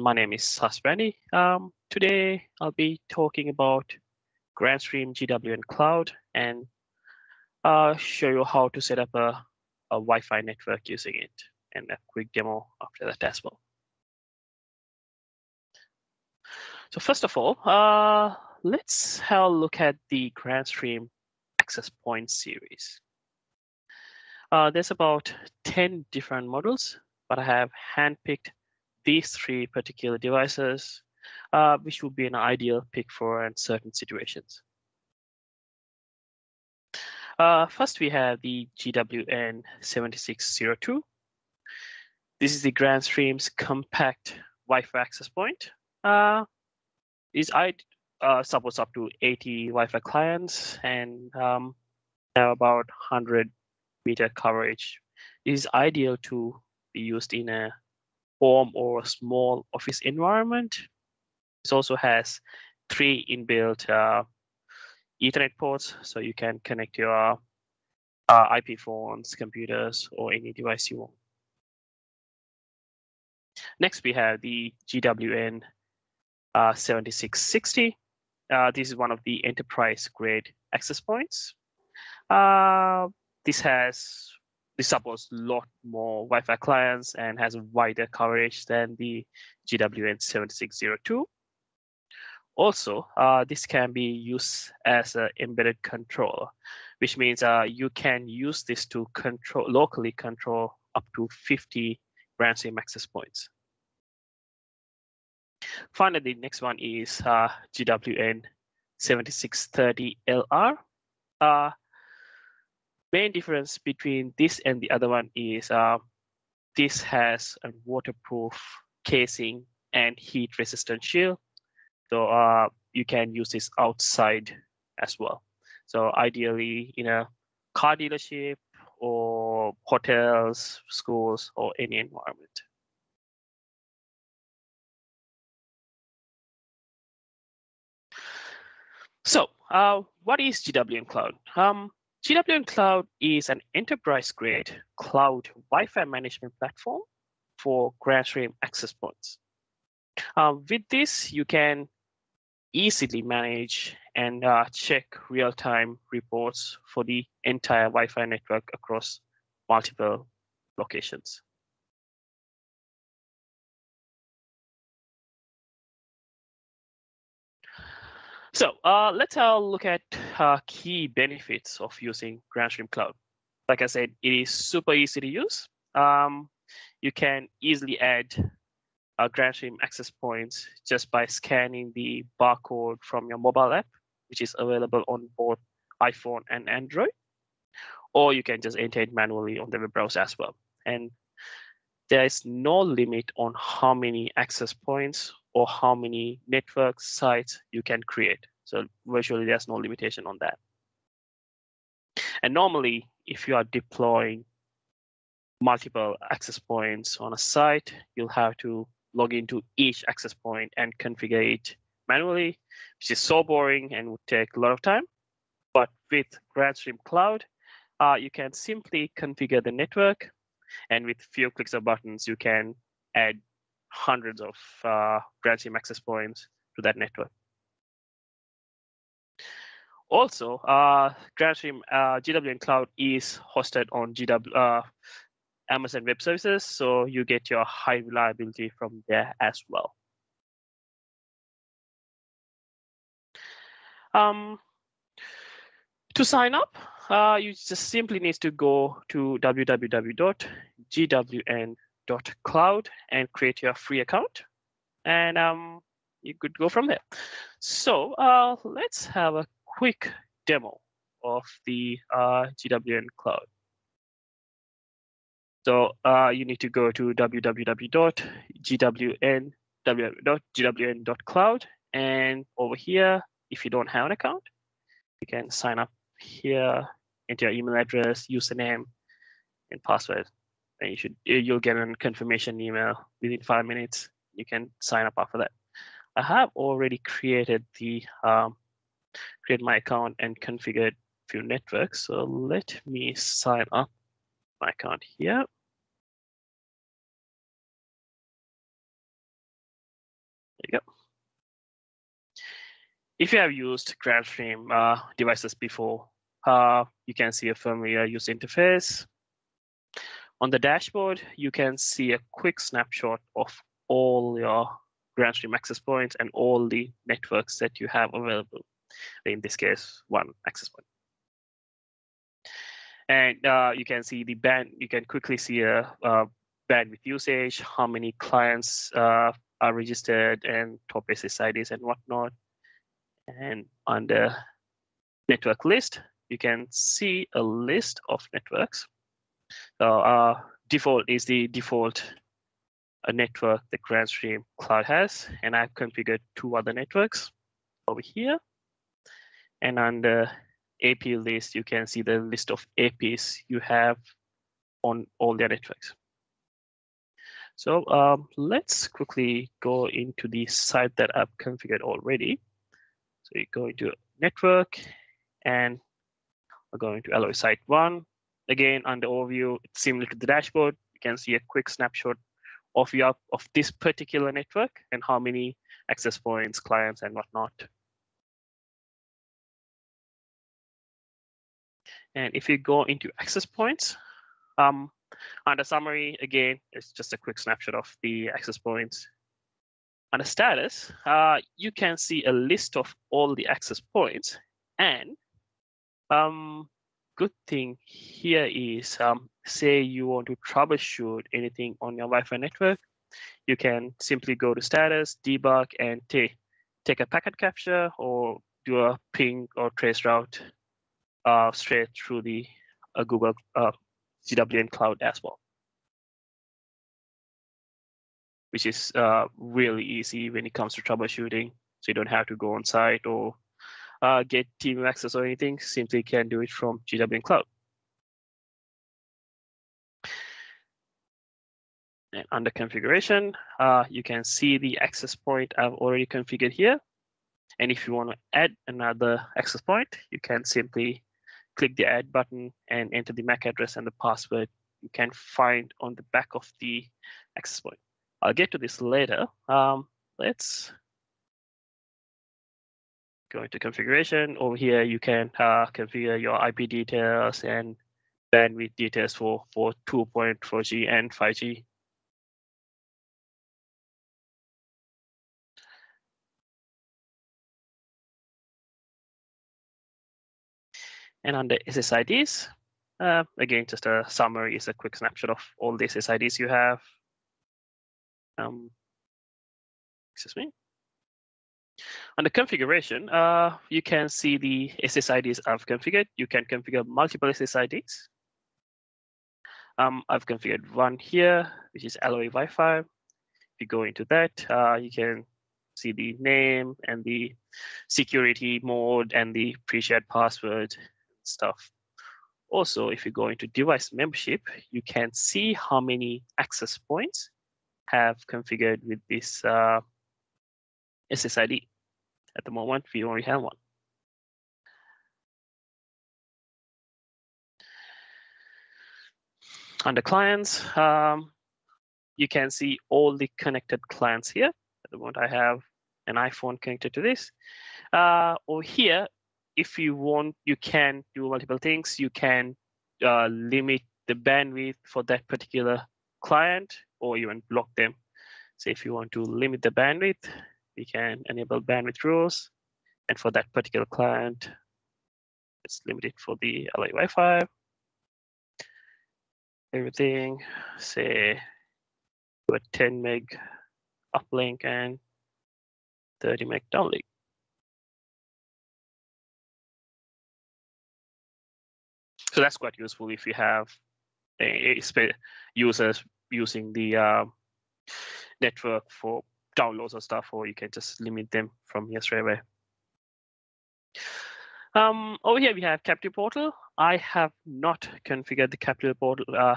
My name is Hasbani. Um, today I'll be talking about GrandStream GWN Cloud and uh, show you how to set up a, a Wi-Fi network using it and a quick demo after that as well. So first of all, uh, let's have a look at the GrandStream access point series. Uh, there's about 10 different models, but I have handpicked these three particular devices, uh, which would be an ideal pick for certain situations. Uh, first, we have the GWN 7602. This is the GrandStream's compact Wi-Fi access point. Uh, is I uh, supports up to 80 Wi-Fi clients and um, have about 100 meter coverage. It is ideal to be used in a home or a small office environment. It also has three inbuilt uh, Ethernet ports, so you can connect your uh, IP phones, computers, or any device you want. Next, we have the GWN uh, 7660. Uh, this is one of the enterprise grade access points. Uh, this has this supports a lot more Wi-Fi clients and has wider coverage than the GWN 7602. Also, uh, this can be used as an embedded controller, which means uh, you can use this to control locally control up to 50 GrandStream access points. Finally, the next one is uh, GWN 7630LR. Uh, main difference between this and the other one is uh, this has a waterproof casing and heat resistant shield. So uh, you can use this outside as well. So ideally in a car dealership or hotels, schools, or any environment. So uh, what is GWN Cloud? Um, GWN Cloud is an enterprise-grade cloud Wi-Fi management platform for GrandStream access points. Uh, with this, you can easily manage and uh, check real-time reports for the entire Wi-Fi network across multiple locations. So uh, let's look at uh, key benefits of using GrandStream Cloud. Like I said, it is super easy to use. Um, you can easily add uh, GrandStream access points just by scanning the barcode from your mobile app, which is available on both iPhone and Android. Or you can just enter it manually on the web browser as well. And there is no limit on how many access points or how many network sites you can create. So virtually there's no limitation on that. And normally, if you are deploying multiple access points on a site, you'll have to log into each access point and configure it manually, which is so boring and would take a lot of time. But with GrandStream Cloud, uh, you can simply configure the network, and with few clicks of buttons, you can add hundreds of uh, access points to that network. Also, uh, uh, GWN Cloud is hosted on GW, uh, Amazon Web Services, so you get your high reliability from there as well. Um, to sign up, uh, you just simply need to go to www.gwn cloud and create your free account. And um, you could go from there. So uh, let's have a quick demo of the uh, GWN cloud. So uh, you need to go to www.gwn.gwn.cloud. And over here, if you don't have an account, you can sign up here, enter your email address, username, and password and you should you'll get a confirmation email within five minutes. You can sign up after that. I have already created the um, create my account and configured few networks. So let me sign up my account here. There you go. If you have used Grandstream uh, devices before, uh, you can see a familiar user interface. On the dashboard, you can see a quick snapshot of all your GrandStream access points and all the networks that you have available. In this case, one access point. And uh, you can see the band, you can quickly see a, a bandwidth usage, how many clients uh, are registered and top SSIDs and whatnot. And the network list, you can see a list of networks. So uh, default is the default a network that GrandStream Cloud has, and I've configured two other networks over here. And the AP list, you can see the list of APs you have on all their networks. So um, let's quickly go into the site that I've configured already. So you go into network and we're going to Alloy site one. Again, under overview, it's similar to the dashboard. You can see a quick snapshot of your of this particular network and how many access points, clients, and whatnot. And if you go into access points, um, under summary, again, it's just a quick snapshot of the access points. Under status, uh, you can see a list of all the access points. And um, good thing here is, um, say you want to troubleshoot anything on your Wi-Fi network, you can simply go to status, debug, and take take a packet capture or do a ping or trace route uh, straight through the uh, Google uh, GWN cloud as well, which is uh, really easy when it comes to troubleshooting. So you don't have to go on site or uh, get team access or anything. Simply can do it from GWN cloud. And under configuration, uh, you can see the access point I've already configured here. And if you want to add another access point, you can simply click the add button and enter the MAC address and the password you can find on the back of the access point. I'll get to this later. Um, let's go into configuration. Over here, you can uh, configure your IP details and bandwidth details for, for 2.4G and 5G. And under SSIDs, uh, again, just a summary is a quick snapshot of all the SSIDs you have. Um, excuse me. Under configuration, uh, you can see the SSIDs I've configured. You can configure multiple SSIDs. Um, I've configured one here, which is Alloy Wi-Fi. If you go into that, uh, you can see the name and the security mode and the pre-shared password stuff. Also, if you go into device membership, you can see how many access points have configured with this uh, SSID. At the moment, we only have one. Under clients, um, you can see all the connected clients here. At the moment, I have an iPhone connected to this. Uh, over here, if you want, you can do multiple things. You can uh, limit the bandwidth for that particular client or even block them. So if you want to limit the bandwidth, we can enable bandwidth rules. And for that particular client, it's limited for the Alloy Wi-Fi. Everything, say, a 10 meg uplink and 30 meg downlink. So that's quite useful if you have a, a users using the uh, network for downloads or stuff, or you can just limit them from here straight away. Um, over here we have captive portal. I have not configured the captive portal uh,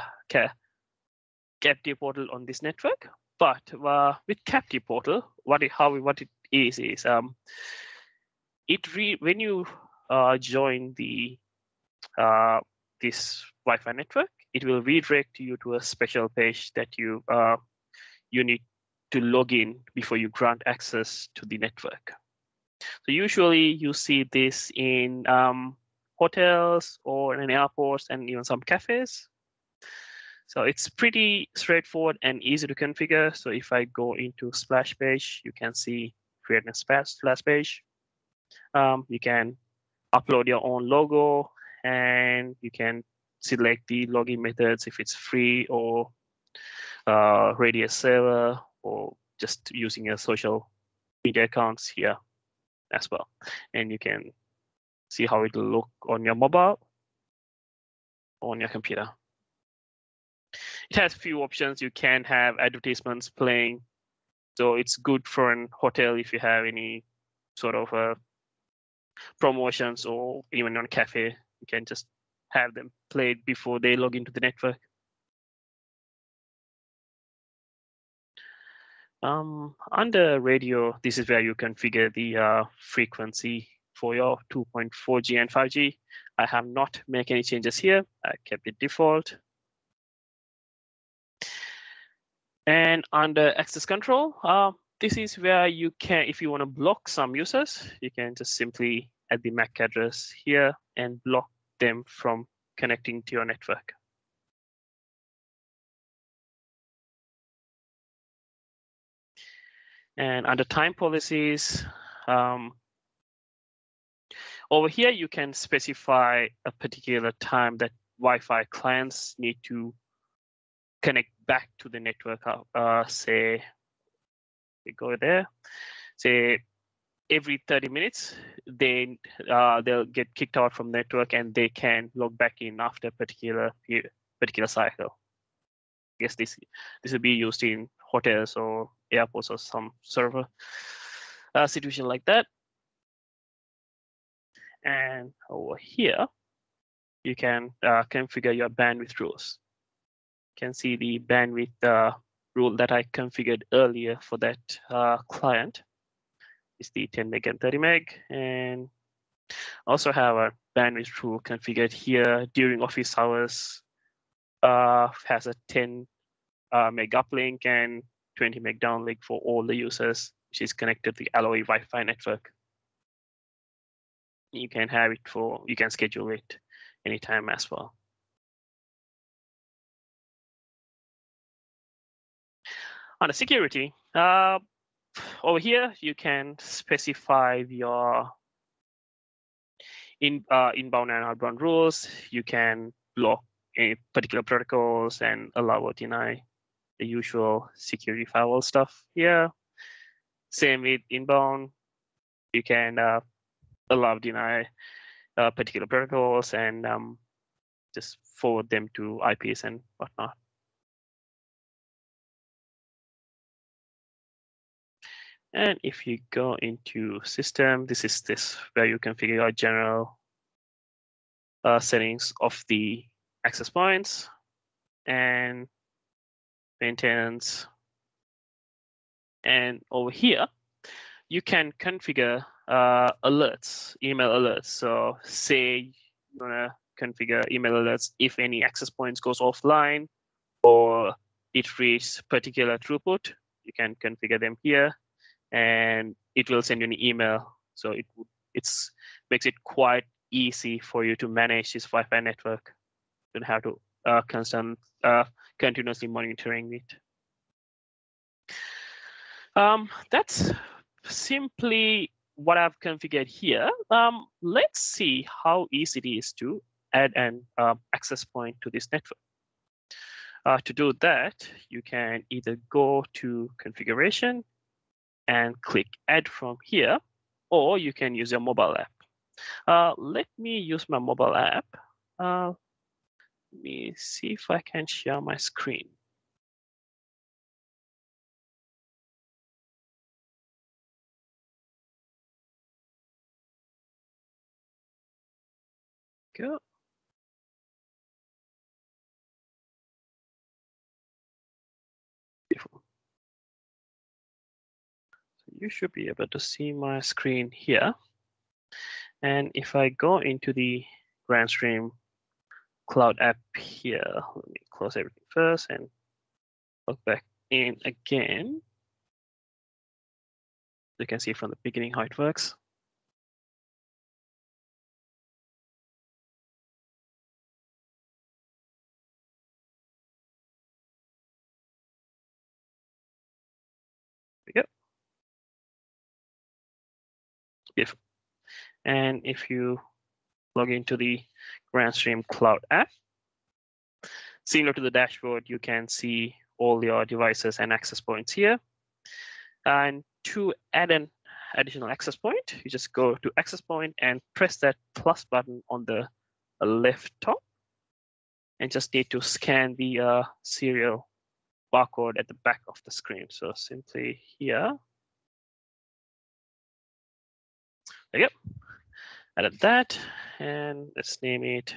captive portal on this network, but uh, with captive portal, what it, how what it is is um, it re when you uh, join the uh, this Wi-Fi network, it will redirect you to a special page that you uh, you need to log in before you grant access to the network. So usually you see this in um, hotels or in airports and even some cafes. So it's pretty straightforward and easy to configure. So if I go into splash page, you can see create a splash page. Um, you can upload your own logo and you can select the login methods if it's free or uh, Radius server or just using your social media accounts here as well. And you can see how it will look on your mobile on your computer. It has a few options. You can have advertisements playing. So it's good for an hotel if you have any sort of uh, promotions or even on a cafe. You can just have them played before they log into the network. Um, under radio, this is where you configure the uh, frequency for your 2.4G and 5G. I have not made any changes here. I kept it default. And under access control, uh, this is where you can, if you want to block some users, you can just simply add the MAC address here and block them from connecting to your network. And under time policies, um, over here, you can specify a particular time that Wi-Fi clients need to connect back to the network. Uh, uh say, we go there, say every 30 minutes, they uh, they'll get kicked out from network and they can log back in after a particular particular cycle. I guess this this will be used in hotels or airports or some server uh, situation like that. And over here, you can uh, configure your bandwidth rules. You can see the bandwidth uh, rule that I configured earlier for that uh, client is the 10 meg and 30 meg. And also have a bandwidth rule configured here during office hours. Uh, has a 10 uh, meg uplink and 20 meg downlink for all the users, which is connected to the Alloy Wi-Fi network. You can have it for, you can schedule it anytime as well. On the security, uh, over here, you can specify your in, uh, inbound and outbound rules. You can block any particular protocols and allow or deny the usual security firewall stuff here. Same with inbound. You can uh, allow deny uh, particular protocols and um, just forward them to IPs and whatnot. And if you go into system, this is this where you configure your general uh, settings of the access points and maintenance. And over here, you can configure uh, alerts, email alerts. So say you wanna configure email alerts if any access points goes offline or it reaches particular throughput, you can configure them here and it will send you an email. So it it's makes it quite easy for you to manage this Wi-Fi network. You don't have to uh, constant, uh, continuously monitoring it. Um, that's simply what I've configured here. Um, let's see how easy it is to add an uh, access point to this network. Uh, to do that, you can either go to configuration and click add from here, or you can use your mobile app. Uh, let me use my mobile app. Me see if I can share my screen. Go. you should be able to see my screen here. And if I go into the Grandstream cloud app here. Let me close everything first and log back in again. You can see from the beginning how it works. There we go. Beautiful. And if you log into the GrandStream Cloud app, similar to the dashboard, you can see all your devices and access points here. And to add an additional access point, you just go to access point and press that plus button on the left top and just need to scan the uh, serial barcode at the back of the screen. So simply here. There you go. Added that, and let's name it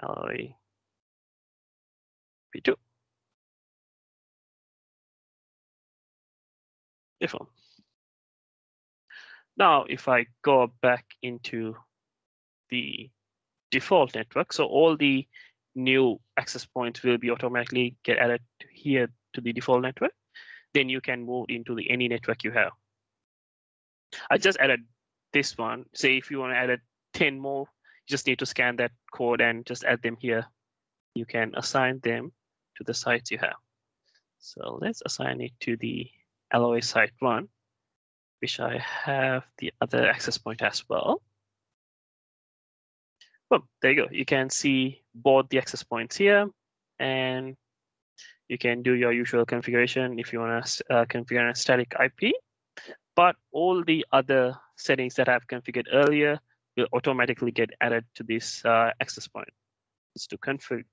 alloy P2. Beautiful. Now, if I go back into the default network, so all the new access points will be automatically get added here to the default network. Then you can move into the any network you have. I just added this one. Say if you want to add 10 more, you just need to scan that code and just add them here. You can assign them to the sites you have. So let's assign it to the Alloy site one, which I have the other access point as well. Boom, there you go. You can see both the access points here, and you can do your usual configuration if you want to uh, configure a static IP. But all the other settings that I've configured earlier will automatically get added to this uh, access point. Just to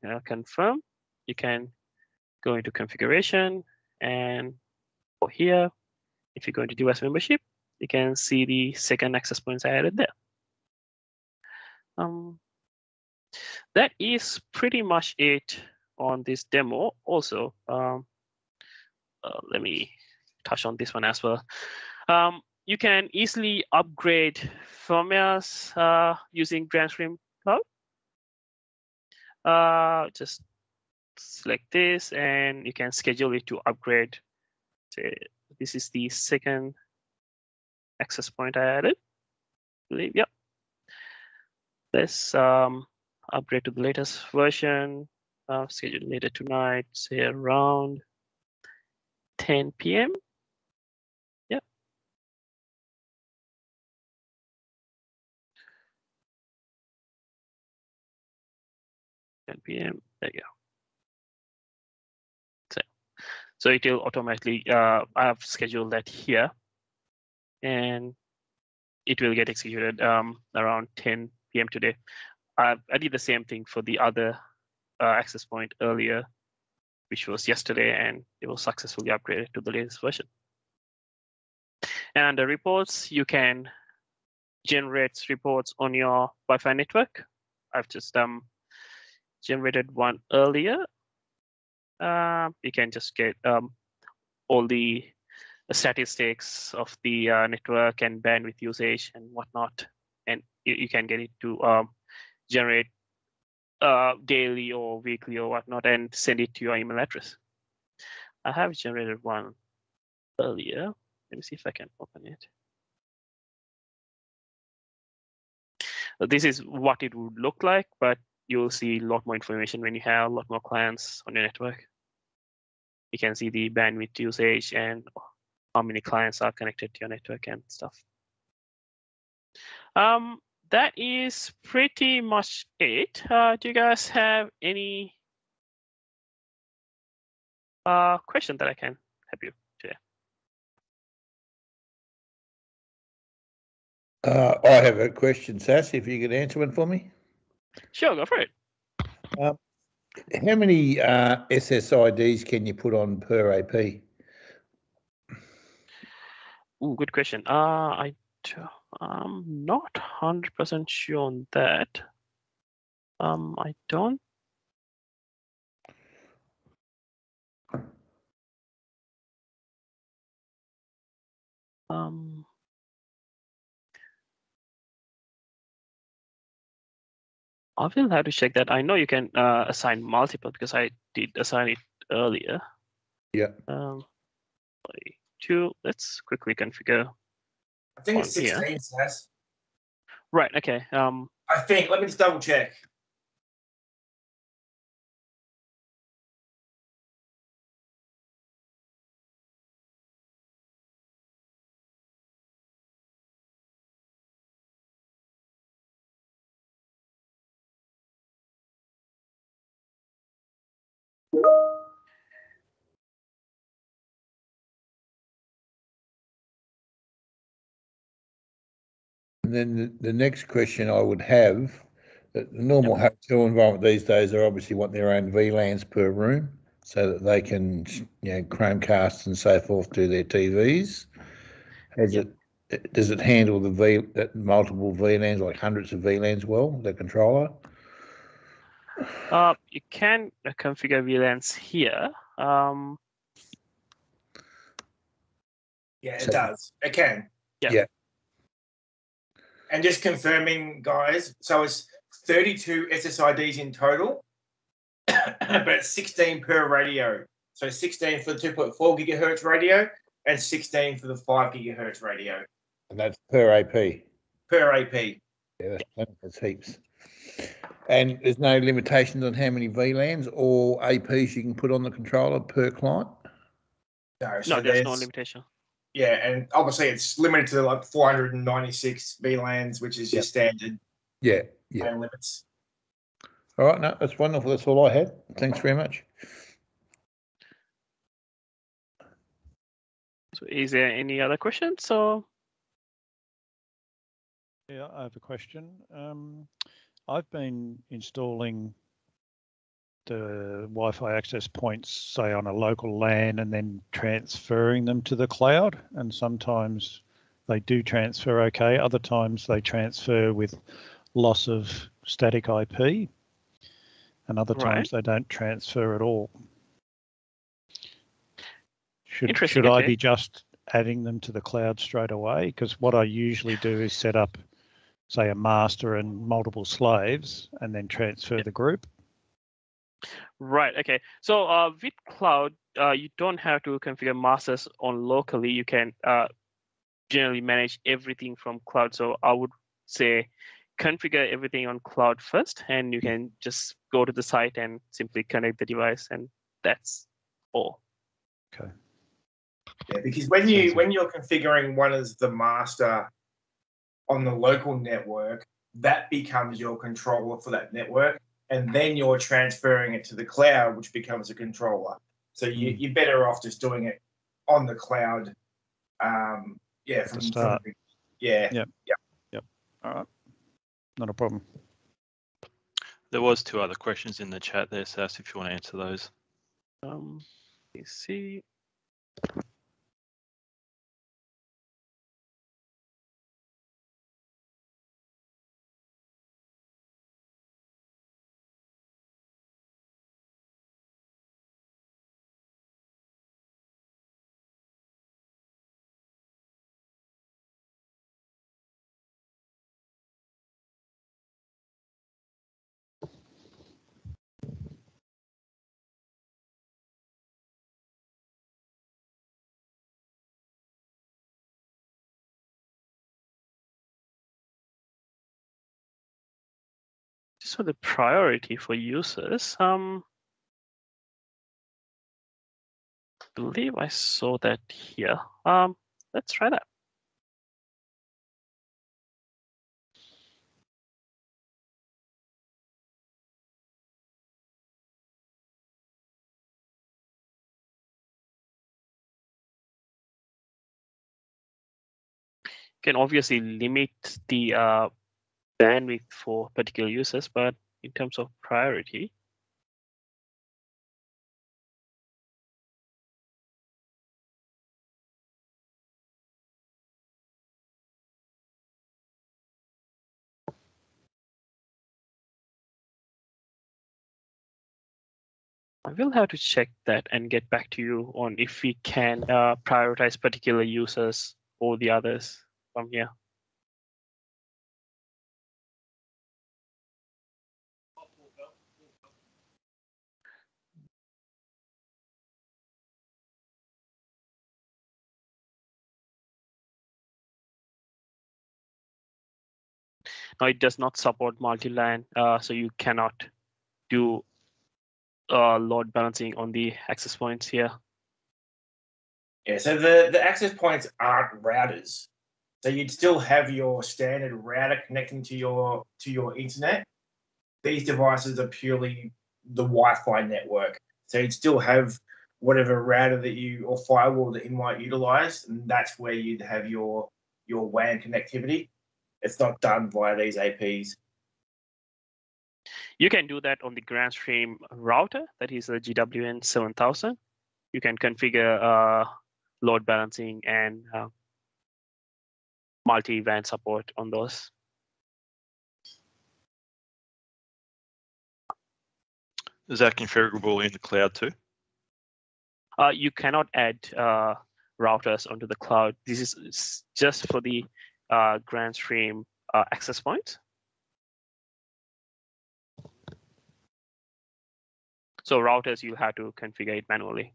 uh, confirm, you can go into configuration and go here. If you go into device membership, you can see the second access points I added there. Um, that is pretty much it on this demo. Also, um, uh, let me touch on this one as well. Um, you can easily upgrade firmwares uh, using GrandStream Cloud. Uh, just select this and you can schedule it to upgrade. this is the second access point I added. I believe, yep. Let's um, upgrade to the latest version. Uh, schedule later tonight, say around 10 p.m. 10 p.m. There you go. So, so it will automatically, uh, I've scheduled that here and it will get executed um, around 10 p.m. today. I, I, did the same thing for the other uh, access point earlier, which was yesterday, and it was successfully upgraded to the latest version. And under reports, you can generate reports on your Wi-Fi network. I've just um, generated one earlier. Uh, you can just get um, all the statistics of the uh, network and bandwidth usage and whatnot, and you, you can get it to um, generate uh, daily or weekly or whatnot and send it to your email address. I have generated one earlier. Let me see if I can open it. This is what it would look like, but you'll see a lot more information when you have a lot more clients on your network. You can see the bandwidth usage and how many clients are connected to your network and stuff. Um, that is pretty much it. Uh, do you guys have any uh, question that I can help you today? Uh, I have a question, Sass, if you could answer one for me. Sure, go for it. Um, how many uh, SSIDs can you put on per AP? Ooh, good question. Uh, I I'm not 100% sure on that. Um, I don't. Um, I will have to check that. I know you can uh, assign multiple because I did assign it earlier. Yeah. Um, two. Let's quickly configure I think it's 16, Saz. Right. Okay. Um. I think. Let me just double check. And then the, the next question I would have, the normal hotel environment these days, are obviously want their own VLANs per room so that they can, you know, Chromecast and so forth do their TVs. Has it, does it handle the V, that multiple VLANs, like hundreds of VLANs well, the controller? Uh, you can uh, configure VLANs here. Um, Yeah, it So- does. It can. Yeah. Yeah. And just confirming, guys, so it's 32 SSIDs in total, but it's 16 per radio. So 16 for the 2.4 gigahertz radio and 16 for the 5 gigahertz radio And that's per AP. per AP. Yeah, that's plenty, that's heaps. And there's no limitations on how many VLANs or APs you can put on the controller per client? No, so no, there's no limitation. Yeah, and obviously it's limited to like 496 VLANs, which is your standard Yeah, yeah. band limits. All right, no, that's wonderful. That's all I had. Thanks very much. So is there any other questions? So Yeah, I have a question. Um, I've been installing the Wi-Fi access points, say on a local LAN, and then transferring them to the cloud. And sometimes they do transfer okay. Other times they transfer with loss of static IP, and other Right. times they don't transfer at all. Should should I be just adding them to the cloud straight away? Because what I usually do is set up say a master and multiple slaves and then transfer the group right, okay. So uh, with cloud, uh, you don't have to configure masters on locally. You can uh, generally manage everything from cloud. So I would say configure everything on cloud first, and you can just go to the site and simply connect the device, and that's all. Okay. Yeah, because when you when you're configuring one as the master on the local network, that becomes your controller for that network, and then you're transferring it to the cloud, which becomes a controller. So you, Hmm. you're better off just doing it on the cloud. Um, yeah, from, the start. from yeah, Yeah. all right not a problem There was two other questions in the chat there, Sas, if you want to answer those. Um, let me see. For the priority for users, um, believe I saw that here. Um, let's try that. Can obviously limit the uh, bandwidth for particular users, but in terms of priority, I will have to check that and get back to you on if we can uh, prioritize particular users or the others from here. Now it does not support multi-WAN, uh, so you cannot do uh, load balancing on the access points here. yeah. So the the access points aren't routers. So you'd still have your standard router connecting to your to your internet. These devices are purely the Wi-Fi network. So you'd still have whatever router that you or firewall that you might utilize, and that's where you'd have your your WAN connectivity. It's not done via these APs. You can do that on the Grandstream router, that is the GWN 7000. You can configure uh, load balancing and uh, multi-WAN support on those. Is that configurable in the cloud too? Uh, you cannot add uh, routers onto the cloud. This is just for the uh, Grandstream uh, access point. So routers, you have to configure it manually.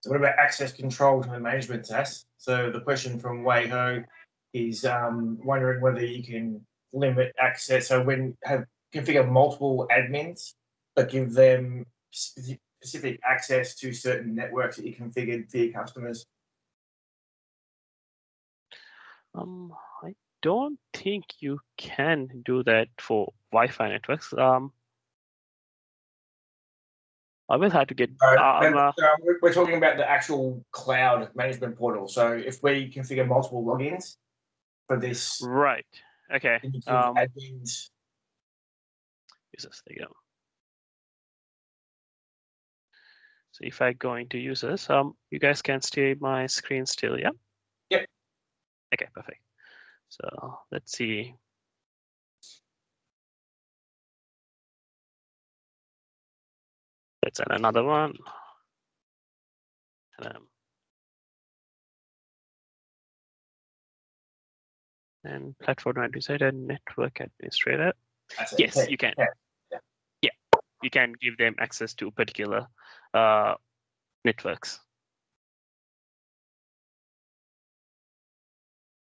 So what about access control to the management SAS? So the question from Wei Ho is um, wondering whether you can limit access. So when have configure multiple admins, but give them specific access to certain networks that you configured for your customers. Um, I don't think you can do that for Wi-Fi networks. Um, I will have to get. Uh, um, uh, uh, we're talking about the actual cloud management portal. So if we configure multiple logins for this, right. Okay. then you give Um, users. There you go. So if I go into users, um, you guys can see my screen still, yeah? Yep. Okay, perfect. So let's see. Let's add another one. Um, and platform administrator, network administrator. Yes, Okay. you can. yeah, Yeah. yeah. you can give them access to particular uh, networks.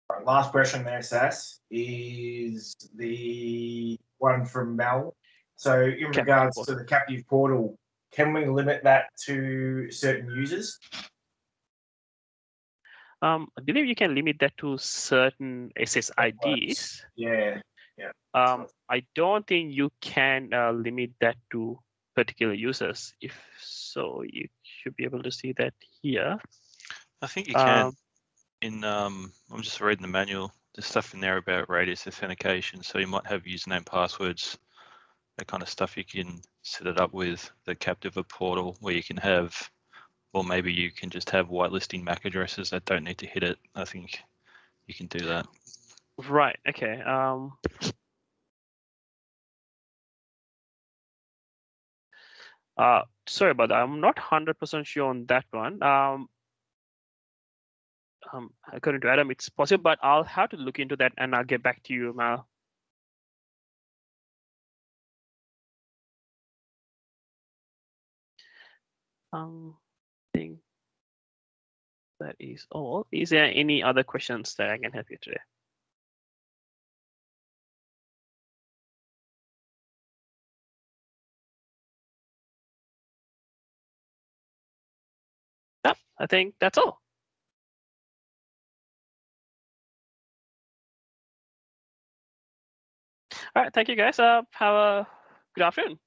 Right, last question there, Sass, is the one from Mel. So in Captive regards portal. to the captive portal, can we limit that to certain users? Um, I believe you can limit that to certain SSIDs. Yeah. Um, I don't think you can uh, limit that to particular users. If so, you should be able to see that here. I think you can. Um, in um, I'm just reading the manual. There's stuff in there about radius authentication. So you might have username, passwords, that kind of stuff. You can set it up with the captive portal where you can have, or maybe you can just have whitelisting MAC addresses that don't need to hit it. I think you can do that. Right. Okay. Um, uh, sorry about that. I'm not hundred percent sure on that one. Um, um, according to Adam, it's possible, but I'll have to look into that and I'll get back to you, Mal. Um, I think that is all. Is there any other questions that I can help you today? Yep, I think that's all. All right, thank you guys. Uh, have a good afternoon.